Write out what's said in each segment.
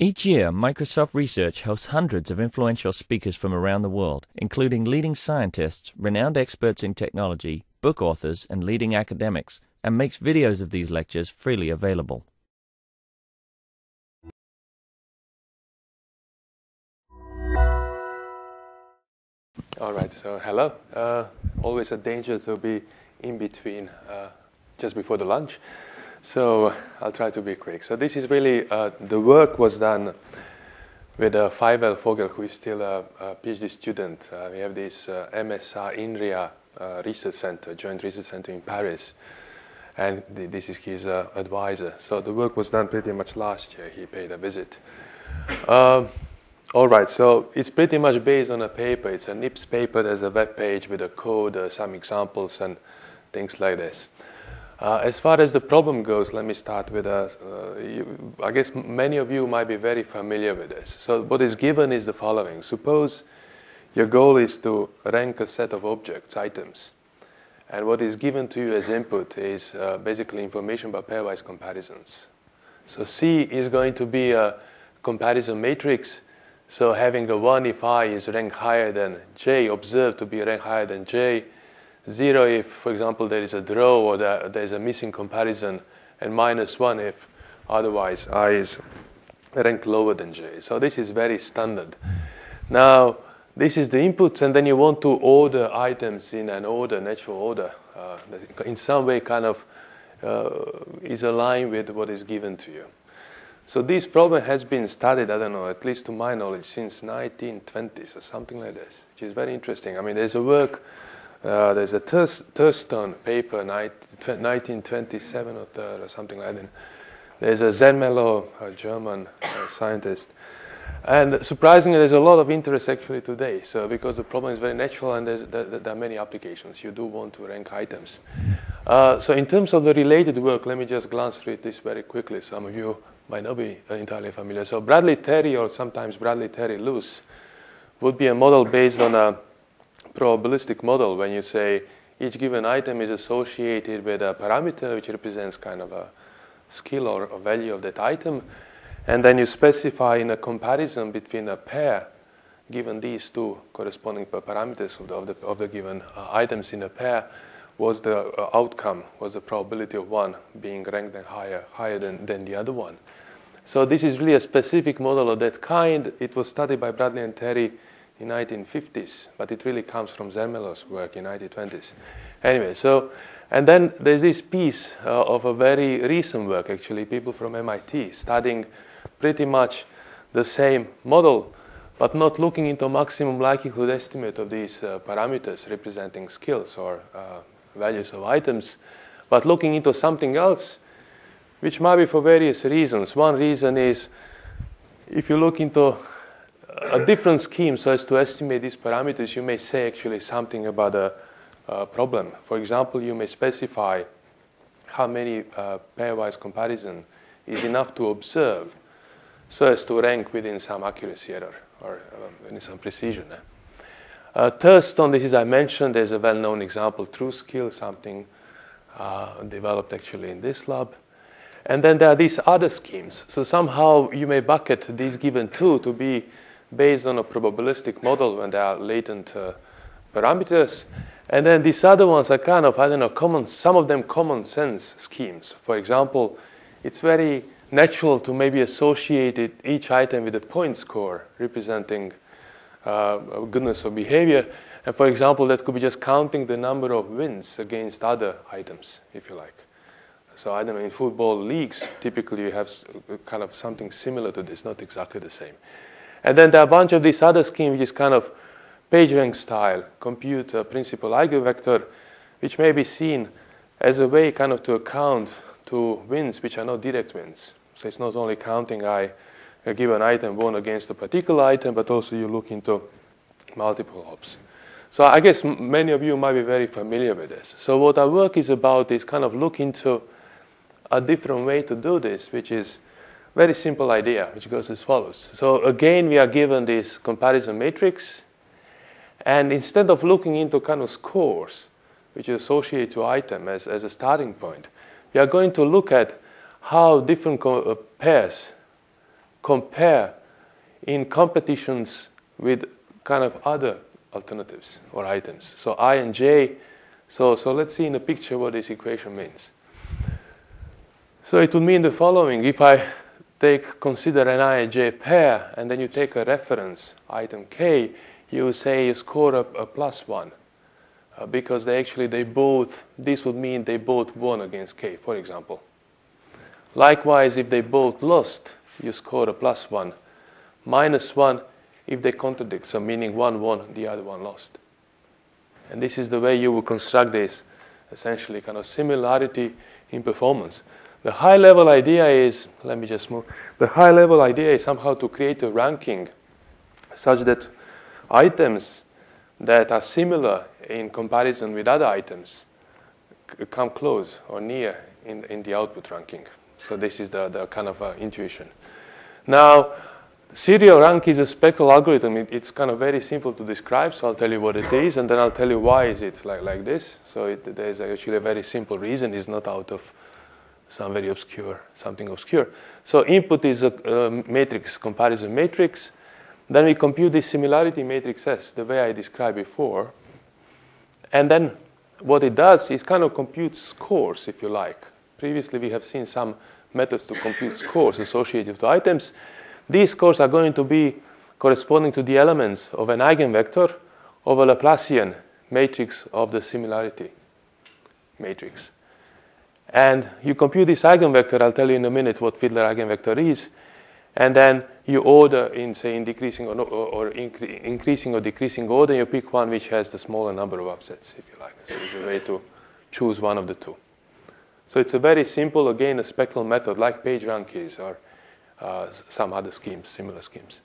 Each year, Microsoft Research hosts hundreds of influential speakers from around the world, including leading scientists, renowned experts in technology, book authors, and leading academics, and makes videos of these lectures freely available. All right, so hello. Uh, always a danger to be in between uh, just before the lunch. So I'll try to be quick. So this is really, uh, the work was done with uh, Fajwel Fogel, who is still a, a PhD student. Uh, we have this uh, MSR INRIA uh, Research Center, Joint Research Center in Paris. And th this is his uh, advisor. So the work was done pretty much last year. He paid a visit. Um, all right, so it's pretty much based on a paper. It's a NIPS paper. There's a web page with a code, uh, some examples, and things like this. Uh, as far as the problem goes, let me start with a, uh, you, I guess many of you might be very familiar with this. So what is given is the following. Suppose your goal is to rank a set of objects, items. And what is given to you as input is uh, basically information about pairwise comparisons. So C is going to be a comparison matrix so having a 1 if i is ranked higher than j, observed to be ranked higher than j. 0 if, for example, there is a draw or there, is a missing comparison, and minus 1 if otherwise i is ranked lower than j. So this is very standard. Now, this is the input, and then you want to order items in an order, natural order, uh, in some way kind of uh, is aligned with what is given to you. So this problem has been studied, I don't know, at least to my knowledge, since 1920s or something like this, which is very interesting. I mean, there's a work, uh, there's a Thurstone paper, 1927 or, third or something like that. There's a Zermelo, a German uh, scientist. And surprisingly, there's a lot of interest actually today. So because the problem is very natural and there, there, are many applications, you do want to rank items. Uh, so in terms of the related work, let me just glance through this very quickly. Some of you might not be entirely familiar. So Bradley Terry, or sometimes Bradley Terry Luce, would be a model based on a probabilistic model when you say each given item is associated with a parameter which represents kind of a skill or a value of that item. And then you specify in a comparison between a pair, given these two corresponding parameters of the, of the, of the given uh, items in a pair, was the uh, outcome, was the probability of one being ranked higher, higher than, than the other one. So this is really a specific model of that kind. It was studied by Bradley and Terry in 1950s, but it really comes from Zermelo's work in 1920s. Anyway, so, and then there's this piece uh, of a very recent work, actually, people from MIT studying pretty much the same model, but not looking into maximum likelihood estimate of these uh, parameters representing skills or uh, values of items, but looking into something else which might be for various reasons. One reason is if you look into a different scheme so as to estimate these parameters, you may say actually something about a, a problem. For example, you may specify how many uh, pairwise comparison is enough to observe so as to rank within some accuracy error or uh, within some precision. Eh? Uh, Thurstone, this is I mentioned, there's a well-known example, true TrueSkill, something uh, developed actually in this lab. And then there are these other schemes. So somehow you may bucket these given two to be based on a probabilistic model when there are latent uh, parameters. And then these other ones are kind of, I don't know, common, some of them common sense schemes. For example, it's very natural to maybe associate it, each item with a point score representing uh, goodness of behavior. And for example, that could be just counting the number of wins against other items, if you like. So I don't know, in football leagues, typically you have kind of something similar to this, not exactly the same. And then there are a bunch of these other schemes, which is kind of PageRank style, compute a principal eigenvector, which may be seen as a way kind of to account to wins which are not direct wins. So it's not only counting I, a given item won against a particular item, but also you look into multiple hops. So I guess many of you might be very familiar with this. So what our work is about is kind of look into a different way to do this, which is very simple idea, which goes as follows. So again, we are given this comparison matrix, and instead of looking into kind of scores, which associate to item as, as a starting point, we are going to look at how different uh, pairs compare in competitions with kind of other alternatives or items. So i and j. So, so let's see in the picture what this equation means. So it would mean the following. If I take consider an i and j pair, and then you take a reference, item k, you say you score a, a plus 1. Uh, because they actually, they both, this would mean they both won against k, for example. Likewise, if they both lost, you score a plus 1. Minus 1 if they contradict, so meaning one won, the other one lost. And this is the way you would construct this, essentially kind of similarity in performance. The high level idea is, let me just move, the high level idea is somehow to create a ranking such that items that are similar in comparison with other items come close or near in, in the output ranking. So this is the, the kind of uh, intuition. Now, serial rank is a spectral algorithm. It, it's kind of very simple to describe, so I'll tell you what it is, and then I'll tell you why is it like, like this. So it, there's actually a very simple reason. It's not out of some very obscure, something obscure. So input is a, a matrix, comparison matrix. Then we compute this similarity matrix S, the way I described before. And then what it does is kind of computes scores, if you like. Previously, we have seen some methods to compute scores associated to items. These scores are going to be corresponding to the elements of an eigenvector of a Laplacian matrix of the similarity matrix. And you compute this eigenvector, I'll tell you in a minute what Fiedler eigenvector is, and then you order in, say, in decreasing or, no, or, or incre increasing or decreasing order, you pick one which has the smaller number of upsets, if you like. So it's a way to choose one of the two. So it's a very simple, again, a spectral method, like PageRank is, or uh, some other schemes, similar schemes.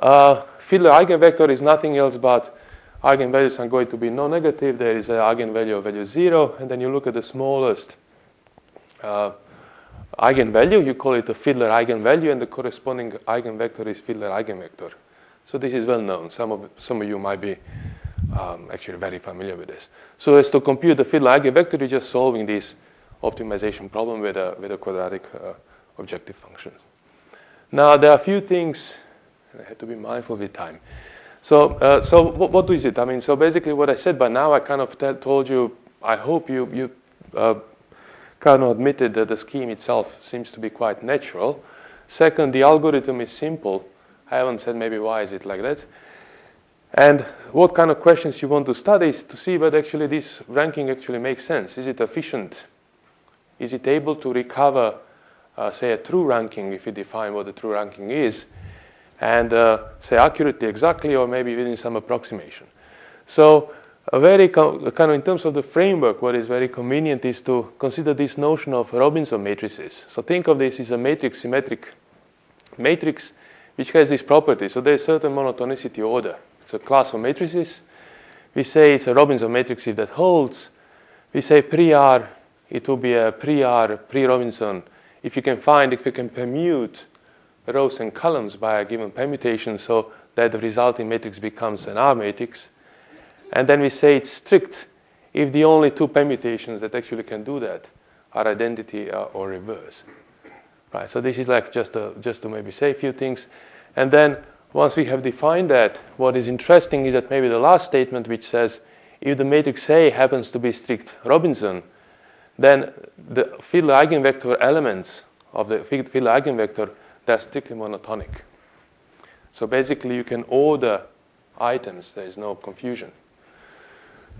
Uh, Fiedler eigenvector is nothing else but eigenvalues are going to be non-negative. There is an eigenvalue of value 0, and then you look at the smallest uh, eigenvalue. You call it a Fiedler eigenvalue, and the corresponding eigenvector is Fiedler eigenvector. So this is well known. Some of, some of you might be um, actually very familiar with this. So as to compute the Fiedler eigenvector, you're just solving this optimization problem with a, with a quadratic uh, objective functions. Now, there are a few things, I have to be mindful with time. So, uh, so what, what is it? I mean, so basically what I said, but now I kind of told you, I hope you, you uh, kind of admitted that the scheme itself seems to be quite natural. Second, the algorithm is simple. I haven't said maybe why is it like that. And what kind of questions you want to study is to see whether actually this ranking actually makes sense. Is it efficient? Is it able to recover, uh, say, a true ranking if you define what the true ranking is, and uh, say accurately, exactly, or maybe within some approximation? So a very kind of in terms of the framework, what is very convenient is to consider this notion of Robinson matrices. So think of this as a matrix symmetric matrix which has this property. So there's certain monotonicity order. It's a class of matrices. We say it's a Robinson matrix if that holds. We say pre-R, it will be a pre-R, pre-Robinson. If you can find, if you can permute rows and columns by a given permutation so that the resulting matrix becomes an R matrix, and then we say it's strict if the only two permutations that actually can do that are identity uh, or reverse. Right, so this is like just, a, just to maybe say a few things. And then once we have defined that, what is interesting is that maybe the last statement which says if the matrix A happens to be strict Robinson, then the Fiedler eigenvector elements of the Fiedler eigenvector, they're strictly monotonic. So basically you can order items, there is no confusion.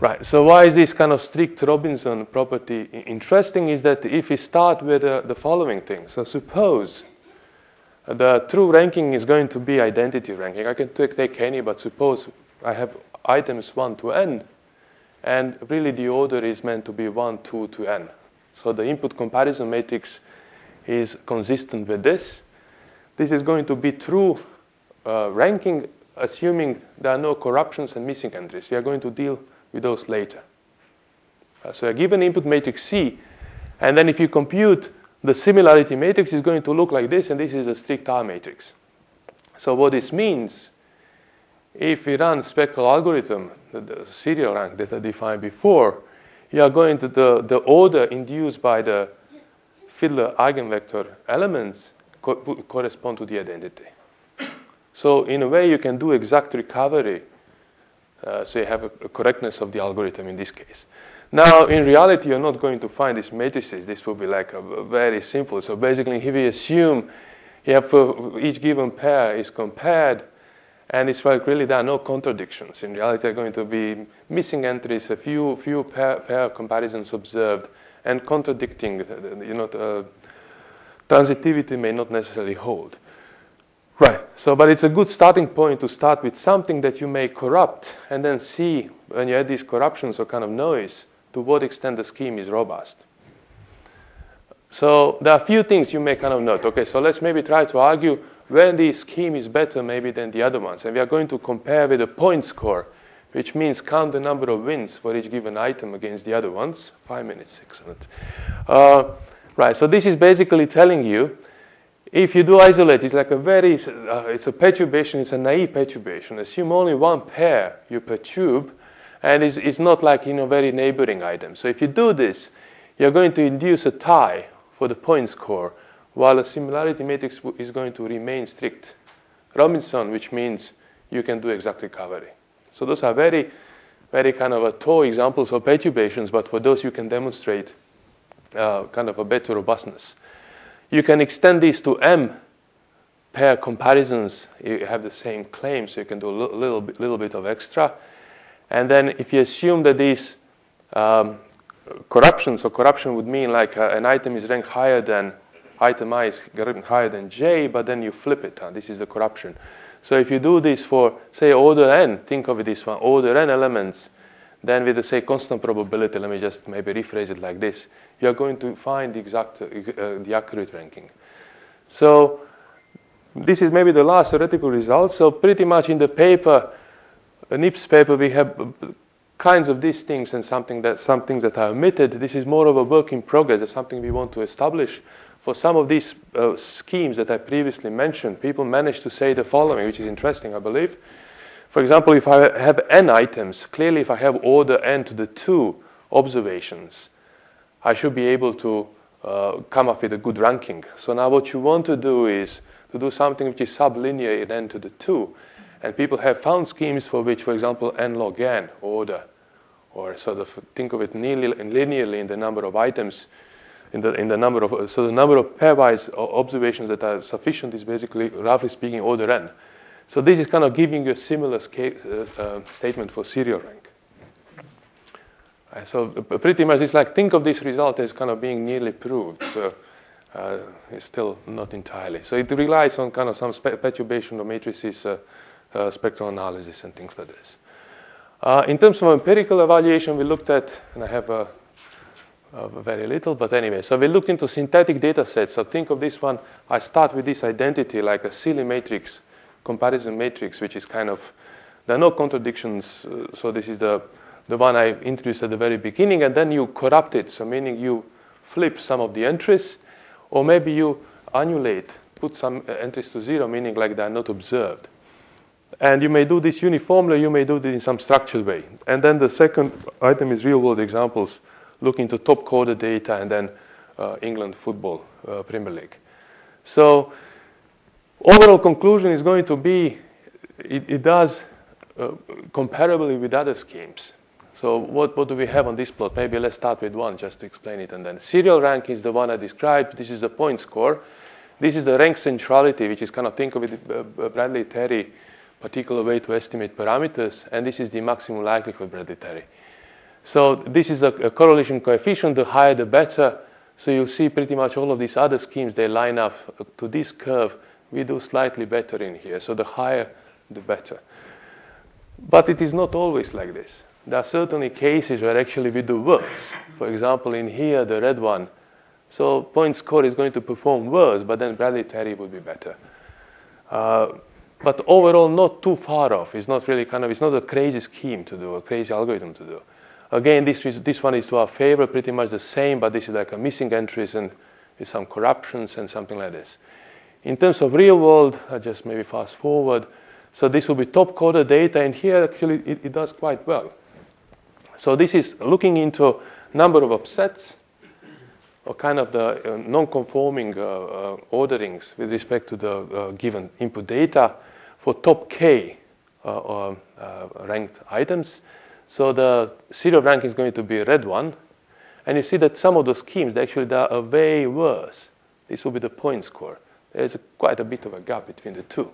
Right, so why is this kind of strict Robinson property interesting is that if we start with uh, the following thing. So suppose the true ranking is going to be identity ranking. I can take any, but suppose I have items 1 to n, and really the order is meant to be 1, 2 to n. So the input comparison matrix is consistent with this. This is going to be true uh, ranking, assuming there are no corruptions and missing entries. We are going to deal with those later. Uh, so a given input matrix C, and then if you compute the similarity matrix is going to look like this, and this is a strict R matrix. So what this means, if we run spectral algorithm, the, the serial rank that I defined before, you are going to the, the order induced by the Fiedler eigenvector elements co correspond to the identity. So in a way, you can do exact recovery. Uh, so you have a, a, correctness of the algorithm in this case. Now, in reality, you're not going to find these matrices. This will be like a, a very simple. So basically, if we assume you have for each given pair is compared, and it's like really there are no contradictions. In reality, there are going to be missing entries, a few few pair, pair comparisons observed, and contradicting. You know, the, transitivity may not necessarily hold. Right. So, but it's a good starting point to start with something that you may corrupt, and then see when you add these corruptions or kind of noise to what extent the scheme is robust. So there are a few things you may kind of note. Okay, so let's maybe try to argue when the scheme is better maybe than the other ones. And we are going to compare with a point score, which means count the number of wins for each given item against the other ones. Five minutes, excellent. Uh, right, so this is basically telling you if you do isolate, it's like a very, uh, it's a perturbation, it's a naive perturbation. Assume only one pair you perturb, and it's, it's not like, you know, very neighboring items. So if you do this, you're going to induce a tie for the point score, while a similarity matrix is going to remain strict. Robinson, which means you can do exact recovery. So those are very, very kind of a toy examples of perturbations, but for those you can demonstrate uh, kind of a better robustness. You can extend these to M pair comparisons. You have the same claim, so you can do a little bit, little bit of extra. And then if you assume that these um, corruption. So corruption would mean like uh, an item is ranked higher than item I is ranked higher than J, but then you flip it. Huh? This is the corruption. So if you do this for, say, order n, think of it this one, order n elements, then with the, say, constant probability, let me just maybe rephrase it like this, you're going to find the exact, uh, uh, the accurate ranking. So this is maybe the last theoretical result. So pretty much in the paper, NIPS paper, we have kinds of these things and something that, some things that are omitted. This is more of a work in progress. It's something we want to establish. For some of these uh, schemes that I previously mentioned, people managed to say the following, which is interesting, I believe. For example, if I have n items, clearly if I have order n to the two observations, I should be able to uh, come up with a good ranking. So now what you want to do is to do something which is sublinear in n to the 2. And people have found schemes for which, for example, n log n order or sort of think of it nearly linearly in the number of items, in the, in the number of, so the number of pairwise observations that are sufficient is basically, roughly speaking, order n. So this is kind of giving you a similar uh, uh, statement for serial rank. Uh, so uh, pretty much it's like, think of this result as kind of being nearly proved. So uh, it's still not entirely. So it relies on kind of some perturbation of matrices, uh, spectral analysis and things like this. Uh, in terms of empirical evaluation, we looked at, and I have a, a very little, but anyway, so we looked into synthetic data sets. So think of this one, I start with this identity like a silly matrix, comparison matrix, which is kind of, there are no contradictions. Uh, so this is the, the one I introduced at the very beginning, and then you corrupt it. So meaning you flip some of the entries, or maybe you annulate, put some uh, entries to zero, meaning like they are not observed. And you may do this uniformly, you may do this in some structured way. And then the second item is real world examples, looking to TopCoder data and then uh, England football, uh, Premier League. So overall conclusion is going to be, it, it does uh, comparably with other schemes. So what, what do we have on this plot? Maybe let's start with one just to explain it. And then serial rank is the one I described. This is the point score. This is the rank centrality, which is kind of think of it, uh, Bradley Terry particular way to estimate parameters, and this is the maximum likelihood Bradley-Terry. So this is a, a, correlation coefficient. The higher, the better. So you'll see pretty much all of these other schemes, they line up to this curve. We do slightly better in here. So the higher, the better. But it is not always like this. There are certainly cases where actually we do worse. For example, in here, the red one. So point score is going to perform worse, but then Bradley-Terry would be better. Uh, but overall not too far off. It's not really kind of, it's not a crazy scheme to do, a crazy algorithm to do. Again, this, is, this one is to our favor, pretty much the same, but this is like a missing entries and with some corruptions and something like this. In terms of real world, I just maybe fast forward. So this will be TopCoder data, and here actually it, it does quite well. So this is looking into number of upsets, or kind of the uh, non-conforming uh, uh, orderings with respect to the uh, given input data for top k uh, ranked items. So the serial rank is going to be a red one. And you see that some of the schemes actually are way worse. This will be the point score. There's quite a bit of a gap between the two.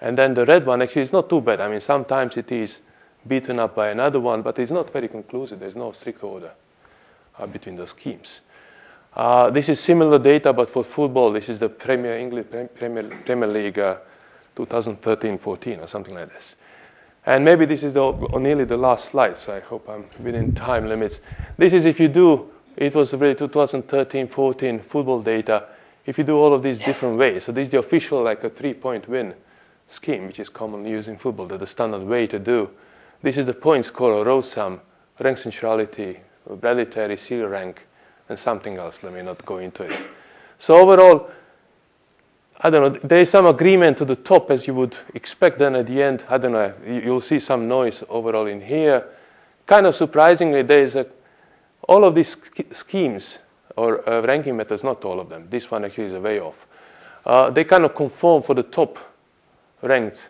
And then the red one actually is not too bad. I mean, sometimes it is beaten up by another one, but it's not very conclusive. There's no strict order uh, between those schemes. Uh, this is similar data, but for football, this is the Premier English Premier, Premier League 2013-14 uh, or something like this. And maybe this is the, nearly the last slide, so I hope I'm within time limits. This is if you do, it was really 2013-14 football data, if you do all of these different ways. So this is the official like a three-point win scheme, which is commonly used in football, that the standard way to do. This is the point score or row sum, rank centrality, Terry, serial rank, and something else. Let me not go into it. So overall, I don't know, there is some agreement to the top as you would expect then at the end. I don't know, you'll see some noise overall in here. Kind of surprisingly, there is a, all of these schemes or uh, ranking methods, not all of them, this one actually is a way off. Uh, they kind of conform for the top ranked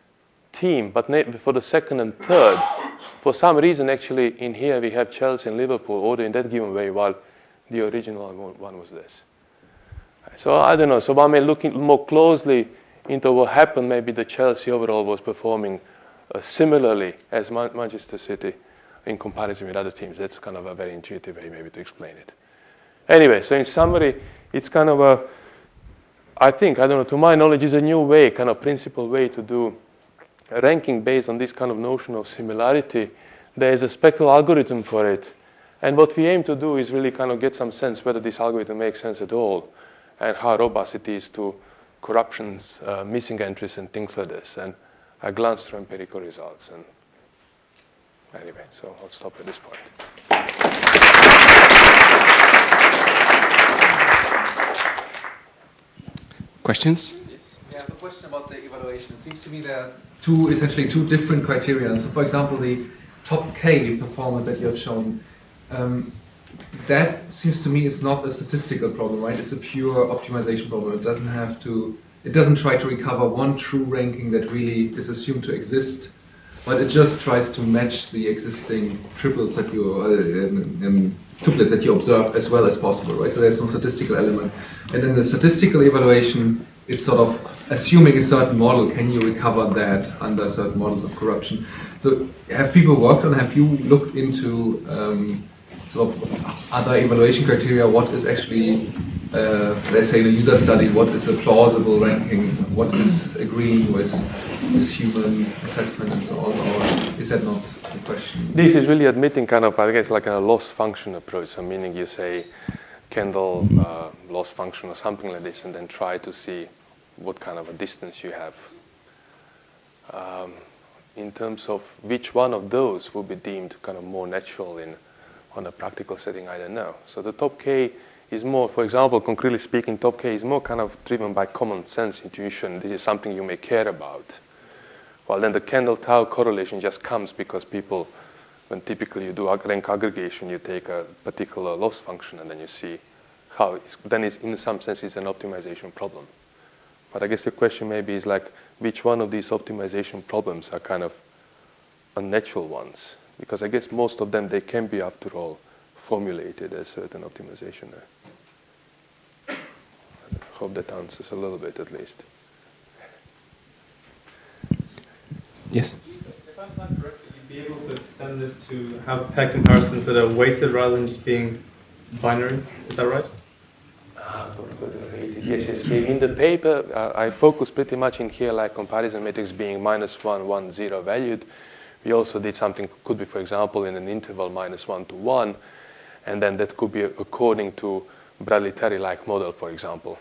team, but for the second and third, for some reason, actually, in here we have Chelsea and Liverpool ordered in that given way, while the original one was this. So I don't know. So one may look more closely into what happened. Maybe the Chelsea overall was performing uh, similarly as Man Manchester City in comparison with other teams. That's kind of a very intuitive way maybe to explain it. Anyway, so in summary, it's kind of a, I think, I don't know, to my knowledge, is a new way, kind of principal way to do ranking based on this kind of notion of similarity. There is a spectral algorithm for it. And what we aim to do is really kind of get some sense whether this algorithm makes sense at all and how robust it is to corruptions, uh, missing entries, and things like this. And I glanced through empirical results. And anyway, so I'll stop at this point. Questions? Yes. Yeah, I have a question about the evaluation. It seems to me there are two, essentially two different criteria. So, for example, the top K performance that you have shown, um, that seems to me is not a statistical problem, right? It's a pure optimization problem. It doesn't have to, it doesn't try to recover one true ranking that really is assumed to exist, but it just tries to match the existing triplets that you, uh, um, tuplets that you observe as well as possible, right? So there's no statistical element. And in the statistical evaluation, it's sort of assuming a certain model, can you recover that under certain models of corruption? So have people worked on, have you looked into um, sort of other evaluation criteria, what is actually, uh, let's say in a user study, what is a plausible ranking, what is agreeing with this human assessment and so on, or is that not the question? This is really admitting kind of, I guess, like a loss function approach, so meaning you say Kendall uh, loss function or something like this, and then try to see what kind of a distance you have. Um, in terms of which one of those will be deemed kind of more natural in on a practical setting, I don't know. So the top K is more, for example, concretely speaking, top K is more kind of driven by common sense, intuition. This is something you may care about. While then the Kendall tau correlation just comes because people, when typically you do rank aggregation, you take a particular loss function and then you see how it's, then it's, in some sense it's an optimization problem. But I guess the question maybe is like, which one of these optimization problems are kind of unnatural ones? because I guess most of them, they can be, after all, formulated as certain optimization. I hope that answers a little bit at least. Yes? If I'm not correct, you'd be able to extend this to have pair comparisons that are weighted rather than just being binary. Is that right? Ah, yes, yes. In the paper, uh, I focus pretty much in here like comparison matrix being minus one, one, zero valued. We also did something, could be, for example, in an interval minus 1 to 1, and then that could be according to Bradley-Terry-like model, for example.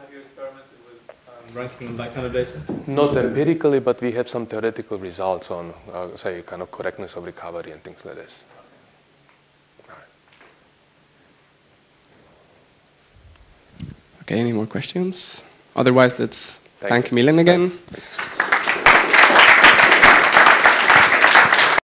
Have you experimented with um, ranking that kind of data? Not empirically, but we have some theoretical results on, uh, say, kind of correctness of recovery and things like this. Okay, any more questions? Otherwise, let's thank, thank Milan again.